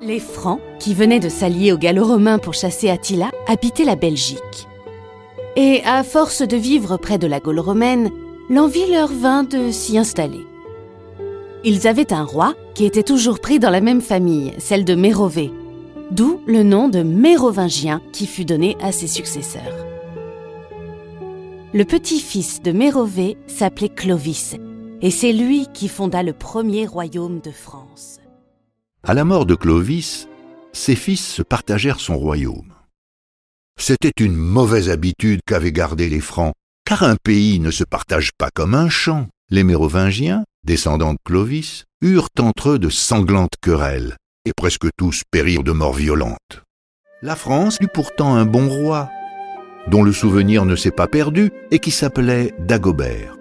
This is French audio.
Les Francs, qui venaient de s'allier aux Gallo-Romains pour chasser Attila, habitaient la Belgique. Et à force de vivre près de la Gaule romaine, l'envie leur vint de s'y installer. Ils avaient un roi qui était toujours pris dans la même famille, celle de Mérové, d'où le nom de Mérovingien qui fut donné à ses successeurs. Le petit-fils de Mérové s'appelait Clovis, et c'est lui qui fonda le premier royaume de France. À la mort de Clovis, ses fils se partagèrent son royaume. C'était une mauvaise habitude qu'avaient gardée les Francs, car un pays ne se partage pas comme un champ. Les Mérovingiens, descendants de Clovis, eurent entre eux de sanglantes querelles, et presque tous périrent de mort violente. La France eut pourtant un bon roi, dont le souvenir ne s'est pas perdu et qui s'appelait Dagobert.